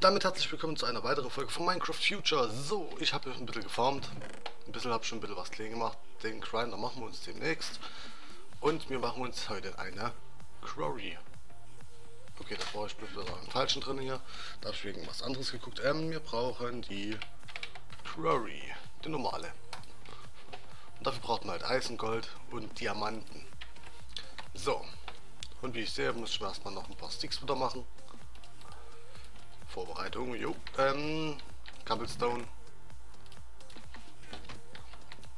Damit herzlich willkommen zu einer weiteren Folge von Minecraft Future. So, ich habe ein bisschen gefarmt. Ein bisschen habe schon ein bisschen was klein gemacht. Den Grinder machen wir uns demnächst. Und wir machen uns heute eine Quarry. Okay, da brauche ich bloß wieder einen falschen drin hier. Da habe ich wegen was anderes geguckt. Ähm, wir brauchen die Quarry. Die normale. Und dafür braucht man halt Eisengold und Diamanten. So. Und wie ich sehe, muss ich erstmal noch ein paar Sticks wieder machen. Vorbereitung, jo. Ähm, Cobblestone.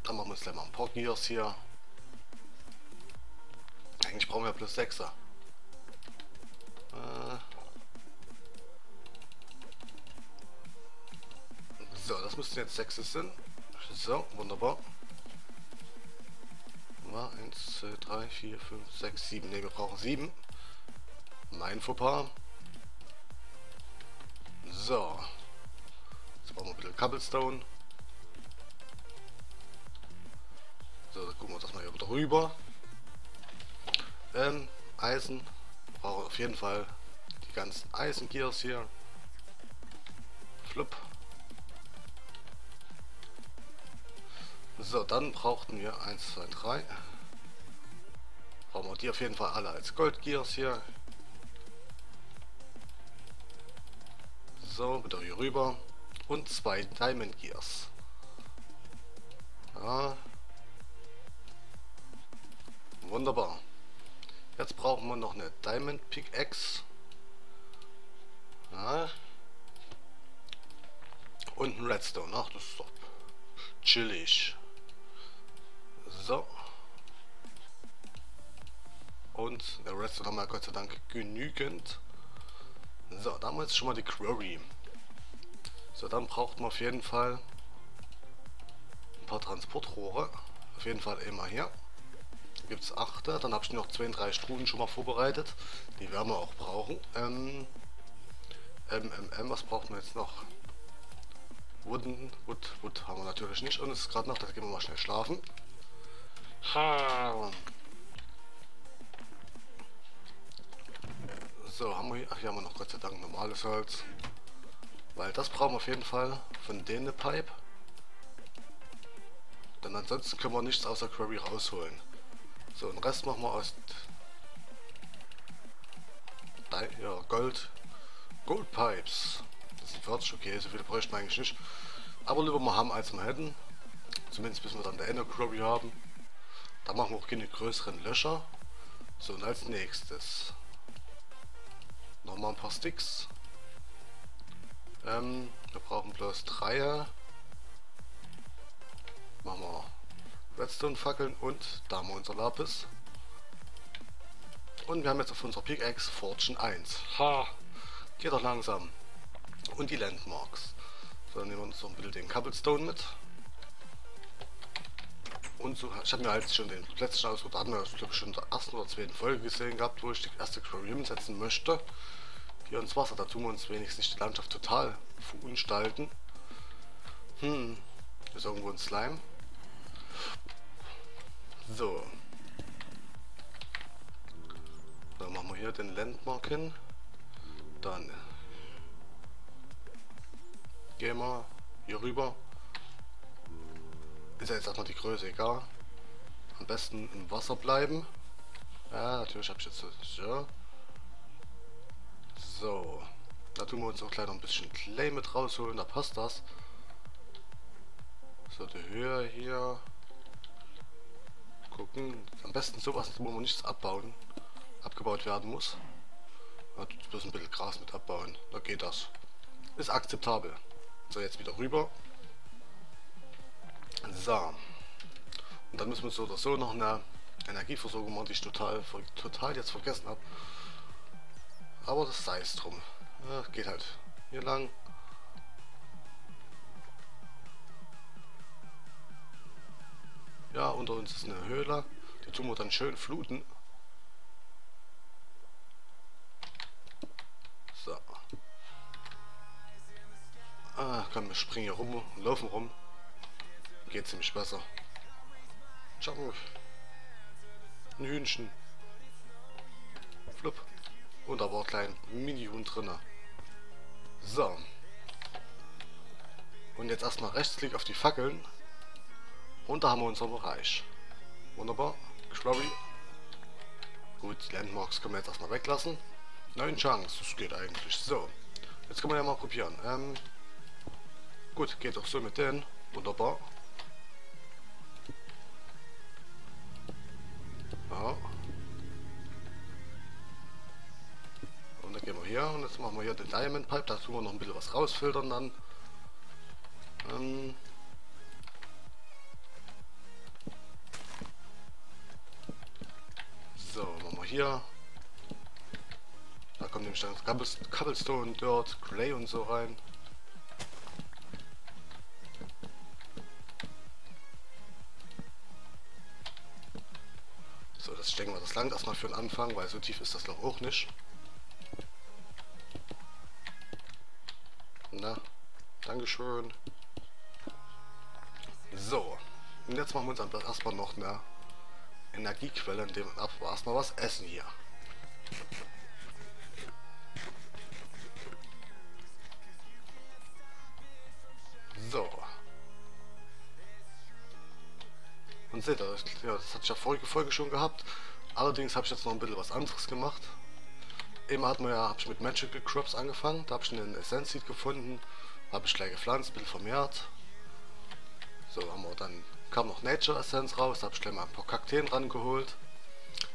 Dann machen wir uns gleich mal ein paar Gears hier. Eigentlich brauchen wir plus 6er. Äh so, das müssten jetzt 6 sein. So, wunderbar. 1, 2, 3, 4, 5, 6, 7. Ne, wir brauchen 7. Mein Fauxpas. So. Jetzt brauchen wir ein bisschen Cobblestone. So, dann gucken wir das mal hier wieder rüber. Ähm, Eisen. Brauchen auf jeden Fall die ganzen Eisengears hier. So, dann brauchten wir 1, 2, 3. Brauchen wir die auf jeden Fall alle als Goldgears hier. So, wieder hier rüber. Und zwei Diamond Gears. Ja. Wunderbar. Jetzt brauchen wir noch eine Diamond Pickaxe. Ja. Und ein Redstone. Ach, das ist doch chillig. So. Und der Redstone haben wir Gott sei Dank genügend. So, da haben wir jetzt schon mal die Quarry. So, dann braucht man auf jeden Fall ein paar Transportrohre. Auf jeden Fall immer hier. Gibt es 8. Dann habe ich noch 2, 3 Struden schon mal vorbereitet. Die werden wir auch brauchen. Ähm, MMM, was braucht man jetzt noch? Wooden, Wood, Wood haben wir natürlich nicht. Und es ist gerade noch, da gehen wir mal schnell schlafen. Ha. So, haben wir ach hier haben wir noch Gott sei Dank normales Holz. Weil das brauchen wir auf jeden Fall von denen eine Pipe. Denn ansonsten können wir nichts außer Quarry rausholen. So, den Rest machen wir aus ja, Gold. Gold Pipes. Das sind 40, okay, so viele bräuchten wir eigentlich nicht. Aber lieber mal haben, als wir hätten. Zumindest bis wir dann der Ender Quarry haben. Da machen wir auch keine größeren Löcher. So, und als nächstes Nochmal ein paar Sticks. Ähm, wir brauchen bloß drei. Machen wir Redstone-Fackeln und da haben wir unser Lapis. Und wir haben jetzt auf unserer Pickaxe Fortune 1. Ha! Geht doch langsam. Und die Landmarks. So, dann nehmen wir uns noch ein bisschen den Cobblestone mit. Und so, ich habe mir halt schon den letzten Ausdruck, da hatten wir glaube ich schon in der ersten oder zweiten Folge gesehen gehabt, wo ich die erste Aquarium setzen möchte. Hier ins Wasser, da tun wir uns wenigstens die Landschaft total verunstalten. Hm, ist irgendwo ein Slime. So. Dann machen wir hier den Landmark hin. Dann gehen wir hier rüber. Ist ja jetzt erstmal die Größe egal. Am besten im Wasser bleiben. Ja, natürlich habe ich jetzt so. So. Da tun wir uns auch gleich noch ein bisschen Clay mit rausholen, da passt das. So, die Höhe hier. Gucken. Am besten sowas, wo man nichts abbauen, abgebaut werden muss. Da bloß ein bisschen Gras mit abbauen. Da geht das. Ist akzeptabel. So, jetzt wieder rüber. So. Und dann müssen wir so oder so noch eine Energieversorgung machen, die ich total, total jetzt vergessen habe. Aber das sei es drum. Ja, geht halt hier lang. Ja, unter uns ist eine Höhle. Die tun wir dann schön fluten. So. Ah, komm, wir springen hier rum und laufen rum. Geht ziemlich besser. Jump. Ein Hühnchen. Flup. Und da war ein kleiner Mini-Hund drinne. So. Und jetzt erstmal Rechtsklick auf die Fackeln. Und da haben wir unseren Bereich. Wunderbar. Geschwari. Gut, die Landmarks können wir jetzt erstmal weglassen. Neun Chance, das geht eigentlich. So. Jetzt können wir ja mal probieren. Ähm, gut, geht auch so mit denen. Wunderbar. Ja. Und dann gehen wir hier und jetzt machen wir hier den Diamond Pipe. Da tun wir noch ein bisschen was rausfiltern dann. Ähm, so, machen wir hier. Da kommt nämlich dann Cobblestone, Dirt, Clay und so rein. Langt erstmal für den Anfang, weil so tief ist das Loch auch nicht. Na, Dankeschön. So, und jetzt machen wir uns dann erstmal noch eine Energiequelle, indem wir erstmal was essen hier. So. Und seht ihr, das, ja, das hatte ich ja vorige Folge schon gehabt. Allerdings habe ich jetzt noch ein bisschen was anderes gemacht. Eben hat man ja, habe ich mit Magical Crops angefangen. Da habe ich einen Essence Seed gefunden. Habe ich gleich gepflanzt, ein bisschen vermehrt. So, haben wir dann kam noch Nature Essence raus, da habe ich gleich mal ein paar Kakteen dran geholt.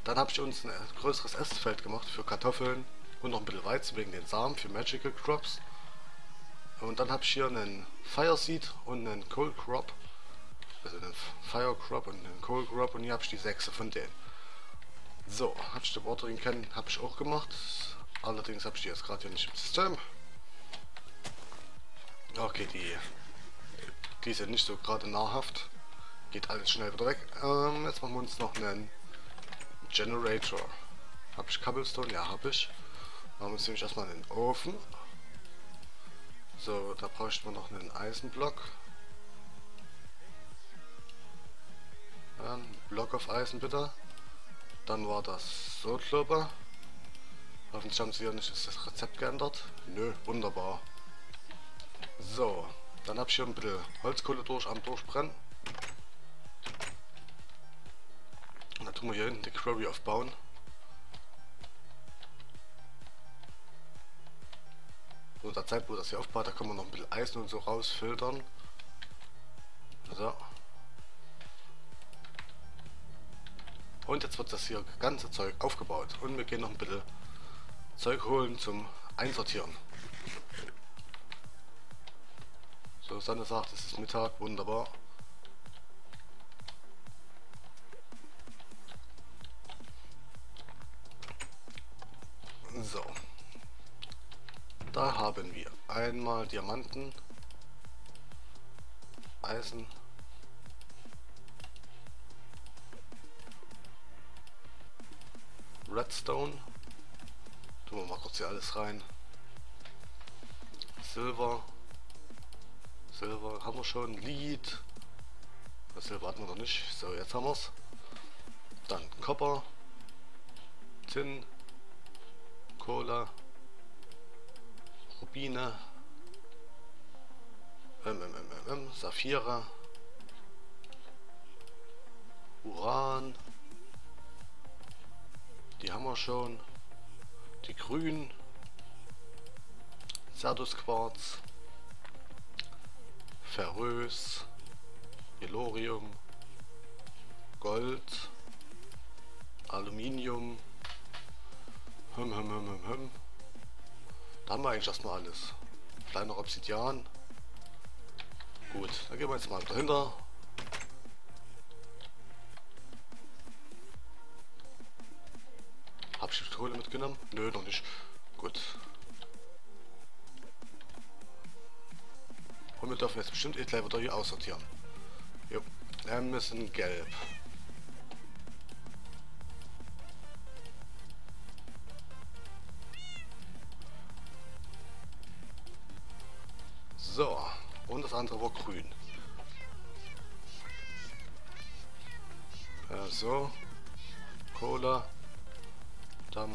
Dann habe ich uns ein größeres Essfeld gemacht für Kartoffeln und noch ein bisschen Weizen wegen den Samen für Magical Crops. Und dann habe ich hier einen Fire Seed und einen Coal Crop. Also einen Fire Crop und einen Coal Crop und hier habe ich die sechs von denen. So, den Watering Can habe ich auch gemacht. Allerdings habe ich die jetzt gerade hier nicht im System. Okay, die, die sind nicht so gerade nahrhaft. Geht alles schnell wieder weg. Ähm, jetzt machen wir uns noch einen Generator. Habe ich Cobblestone? Ja, habe ich. Machen wir uns nämlich erstmal einen Ofen. So, da bräuchten wir noch einen Eisenblock. Ein Block auf Eisen bitte. Dann war das so, glaube Hoffentlich haben sie hier nicht das Rezept geändert. Nö, wunderbar. So, dann habe ich hier ein bisschen Holzkohle durch am Durchbrennen. Und dann tun wir hier hinten die Quarry aufbauen. So, der Zeit, wo das hier aufbaut, da können wir noch ein bisschen Eisen und so rausfiltern. So. Und jetzt wird das hier ganze Zeug aufgebaut. Und wir gehen noch ein bisschen Zeug holen zum Einsortieren. So, Sanne sagt, es ist Mittag, wunderbar. So. Da haben wir einmal Diamanten, Eisen, Redstone. Tun wir mal kurz hier alles rein. Silber. Silber haben wir schon. Lead. Das Silber hatten wir noch nicht. So, jetzt haben wir es. Dann Copper. Tin. Cola. Rubine. MMMM, Saphira. Uran. Haben wir schon. Die grünen. Sardusquarz. Ferrös. Elorium. Gold. Aluminium. Hum, hum, hum, hum, hum. Da haben wir eigentlich erstmal alles. Kleiner Obsidian. Gut, dann gehen wir jetzt mal dahinter. Hab ich die Kohle mitgenommen? Nö, noch nicht. Gut. Und wir dürfen jetzt bestimmt eh gleich wieder hier aussortieren. Jo. Wir müssen gelb. So, und das andere war grün. So. Cola. Dann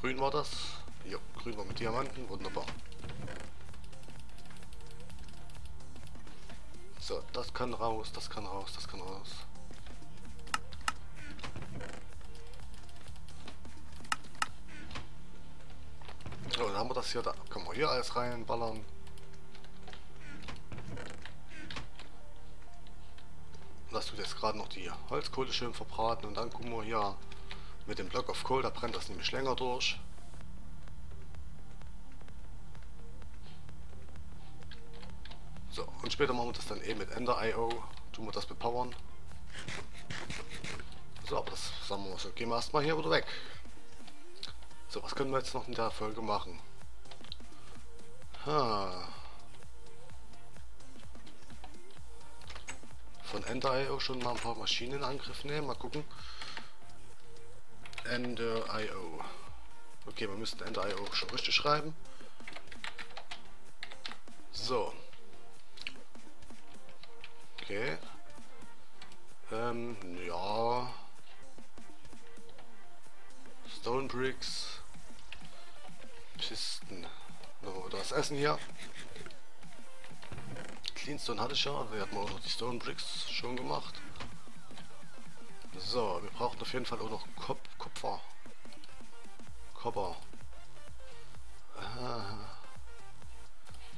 Grün war das. Ja, grün war mit Diamanten. Wunderbar. So, das kann raus, das kann raus, das kann raus. Haben wir das hier, da können wir hier alles reinballern. Das tut jetzt gerade noch die Holzkohle schön verbraten und dann gucken wir hier mit dem Block of Coal, da brennt das nämlich länger durch. So, und später machen wir das dann eben mit Ender.io, tun wir das bepowern. So, aber das sagen wir mal so, gehen wir erstmal hier wieder weg. So, was können wir jetzt noch in der Folge machen? Ha. Von Ender.io schon mal ein paar Maschinen in Angriff nehmen, mal gucken. Ender.io. Okay, wir müssten Ender.io schon richtig schreiben. So. Okay. Ähm, ja. Stone Bricks. Pisten. So, das Essen hier. Cleanstone hatte ich ja, wir hatten auch noch die Stone Bricks schon gemacht. So, wir brauchen auf jeden Fall auch noch Kop Kupfer. Kopper.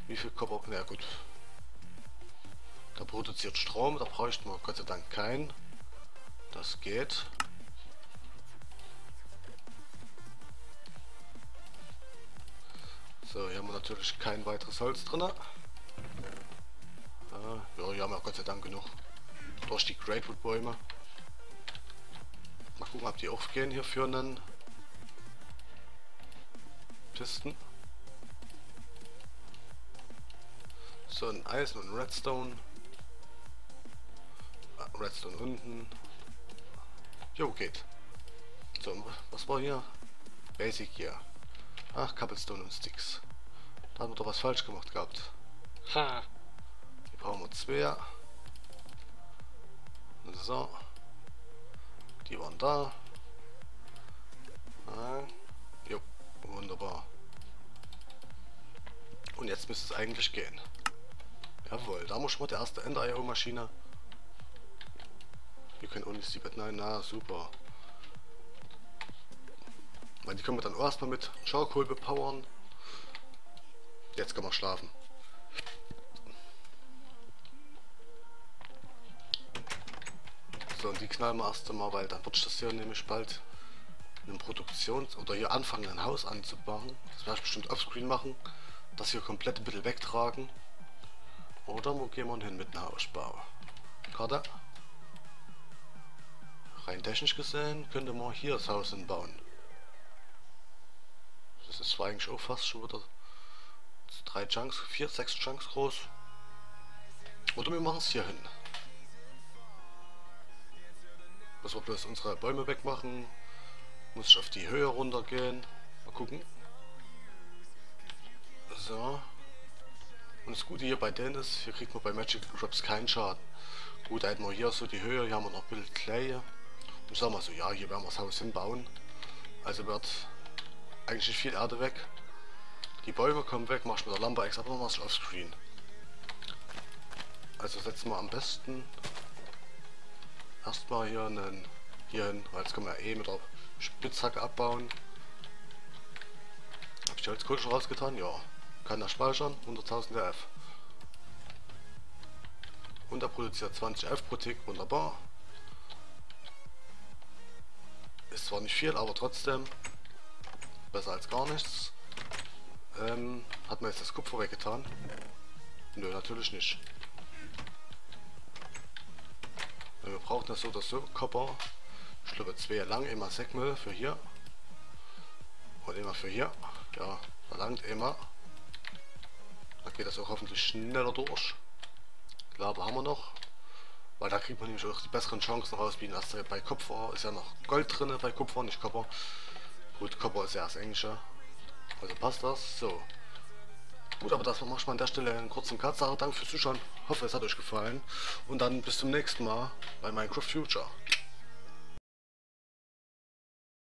Wie viel Kopper? Na gut. Da produziert Strom, da bräuchten wir Gott sei Dank keinen. Das geht. So, hier haben wir natürlich kein weiteres Holz drin. Äh, ja, hier haben wir Gott sei Dank genug. Durch die Greatwood-Bäume. Mal gucken, ob die aufgehen hier für einen Pisten. So, ein Eisen und ein Redstone. Ah, Redstone unten. Jo, geht. So, was war hier? Basic hier. Ach, Cobblestone und Sticks. Da haben wir doch was falsch gemacht gehabt. Ha! Hier brauchen wir zwei. So. Die waren da. Ah, jo, wunderbar. Und jetzt müsste es eigentlich gehen. Jawohl, da muss schon mal die erste Ender-IO-Maschine. Wir können sleep at night. Na, super. Weil die können wir dann erstmal mit Charcoal bepowern. Jetzt können wir schlafen. So, und die knallen wir erst einmal, weil dann wird ich das hier nämlich bald in Produktions- oder hier anfangen, ein Haus anzubauen. Das werde ich bestimmt offscreen machen. Das hier komplett ein bisschen wegtragen. Oder wo gehen wir hin mit einem Hausbau? Karte. Rein technisch gesehen könnte man hier das Haus hinbauen. Das zwar eigentlich auch fast schon wieder drei Chunks, vier, sechs Chunks groß. Oder wir machen es hier hin. Müssen wir bloß unsere Bäume wegmachen. Muss ich auf die Höhe runtergehen. Mal gucken. So. Und das Gute hier bei denen ist, hier kriegt man bei Magic Crops keinen Schaden. Gut, hätten wir hier so die Höhe, hier haben wir noch ein bisschen Clay. Und ich sag mal so, ja, hier werden wir das Haus hinbauen. Also wird eigentlich viel Erde weg. Die Bäume kommen weg, mach ich mit der Lampe extra, aber mach ich offscreen. Also setzen wir am besten erstmal hier einen hier hin, weil jetzt können wir eh mit der Spitzhacke abbauen. Habe ich die Holzkohle schon rausgetan? Ja. Kann er speichern, 100.000 RF. Und er produziert 20 F pro Tick, wunderbar. Ist zwar nicht viel, aber trotzdem besser als gar nichts. Ähm, hat man jetzt das Kupfer weggetan? Nö, natürlich nicht. Wir brauchen das so oder so. Copper. Ich glaube zwei lang, immer Säckmüll für hier. Und immer für hier. Ja, verlangt immer. Da geht das auch hoffentlich schneller durch. Glaube haben wir noch. Weil da kriegt man nämlich auch die besseren Chancen raus, wie das bei Kupfer. Ist ja noch Gold drin bei Kupfer, nicht Copper. Gut, Copper ist ja das Englische. Also passt das. So. Gut, aber das mache ich mal an der Stelle einen kurzen Cut. Danke fürs Zuschauen. Hoffe, es hat euch gefallen. Und dann bis zum nächsten Mal bei Minecraft Future.